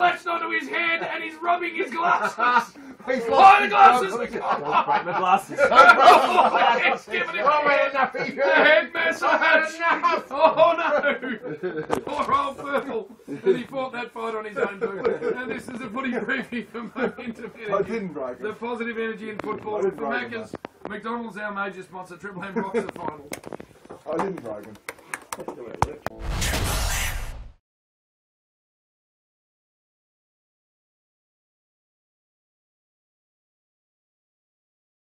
latched onto his head and he's rubbing his glasses. He's Oh, the glasses! Break my glasses. Oh, giving him Oh, head, enough of head massage. Oh no! Poor old Purple. And he fought that fight on his own too. And this is a footy briefing for Momentum I didn't break it. The positive energy in football. I For didn't break it, Macca's, McDonald's, our major sponsor, Triple M Boxer Final. I didn't break it.